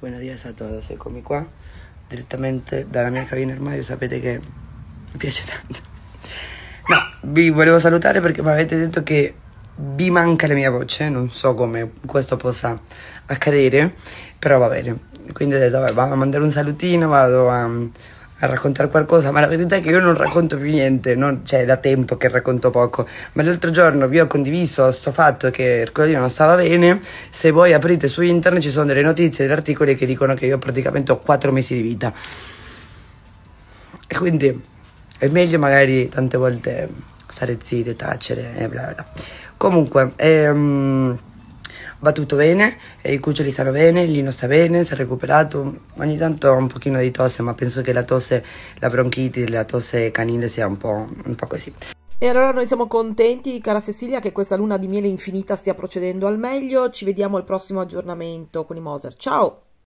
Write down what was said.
Buenos días a todos, eccomi qua direttamente dalla mia cabina armadio, sapete che mi piace tanto. No, vi volevo salutare perché mi avete detto che vi manca la mia voce, non so come questo possa accadere, però va bene. Quindi ho detto, vabbè, vado a mandare un salutino, vado a a raccontare qualcosa, ma la verità è che io non racconto più niente, non, cioè da tempo che racconto poco, ma l'altro giorno vi ho condiviso questo fatto che Ercolino non stava bene, se voi aprite su internet ci sono delle notizie, degli articoli che dicono che io praticamente ho 4 mesi di vita. E quindi è meglio magari tante volte stare zitti, tacere e bla bla. Comunque, ehm, va tutto bene, i cuccioli stanno bene, il Lino sta bene, si è recuperato, ogni tanto ho un pochino di tosse, ma penso che la tosse, la bronchite, la tosse canile sia un po', un po così. E allora noi siamo contenti, cara Cecilia, che questa luna di miele infinita stia procedendo al meglio. Ci vediamo al prossimo aggiornamento con i Moser. Ciao!